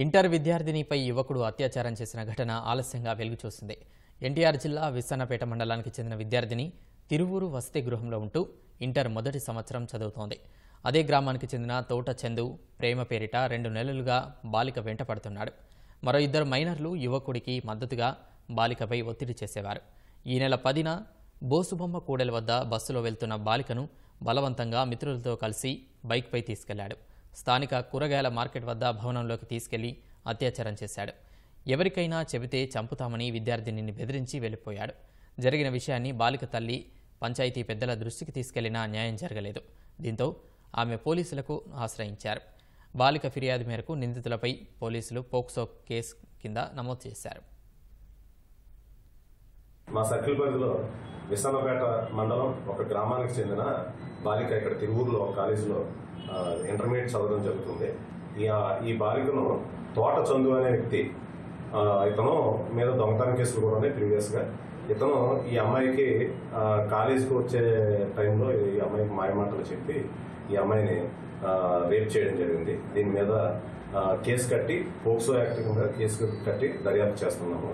Inter విద్యార్థినిపై యువకుడు అత్యాచారం చేసిన ఘటన ఆలస్యంగా వెలుగుచూసింది. ఎన్టీఆర్ జిల్లా విస్సన్నపేట మండలానికి చెందిన విద్యార్థిని తిరువూరు వసతి గృహంలో ఉంటూ ఇంటర్ మొదటి సంవత్సరం చదువుతోంది. అదే గ్రామానికి చెందిన తోట చందు ప్రేమ పేరిట రెండు నెలలుగా బాలిక వెంట పడుతున్నాడు. మరో ఇద్దరు మైనర్లు యువకుడికి మద్దతుగా బాలికపై ఒత్తిడి చేసేవారు. ఈ నెల పదిన బోసుబొమ్మ కూడెల వద్ద బస్సులో వెళ్తున్న బాలికను బలవంతంగా మిత్రులతో కలిసి బైక్పై తీసుకెళ్ళాడు. స్థానిక కూరగాయల మార్కెట్ వద్ద భవనంలోకి తీసుకెళ్ళి అత్యాచారం చేశాడు. ఎవరికైనా చెబితే చంపుతామని విద్యార్థినిని బెదిరించి వెళ్ళిపోయాడు. జరిగిన విషయాన్ని బాలిక తల్లి పంచాయతీ పెద్దల దృష్టికి తీసుకెళ్ళినా న్యాయం జరగలేదు. దీంతో ఆమె పోలీసులకు ఆశ్రయించారు. బాలిక ఫిర్యాదు మేరకు నిందితులపై పోలీసులు పోక్సో కేసు కింద నమోదు చేశారు. మా సర్కిల్ పరిధిలో విశాఖపేట మండలం ఒక గ్రామానికి చెందిన బాలిక ఇక్కడ తిరువూరులో కాలేజీలో ఇంటర్మీడియట్ చదవడం జరుగుతుంది. ఈ ఈ బాలికను తోట చందు అనే వ్యక్తి ఇతను మీద దొంగతనం కేసులు కూడా ఉన్నాయి ప్రీవియస్గా. ఇతను ఈ అమ్మాయికి కాలేజీకి వచ్చే టైంలో ఈ అమ్మాయికి మాయమాటలు చెప్పి ఈ అమ్మాయిని రేప్ చేయడం జరిగింది. దీని మీద కేసు కట్టి పోక్సో యాక్ట్ కింద కేసు కట్టి దర్యాప్తు చేస్తున్నాము.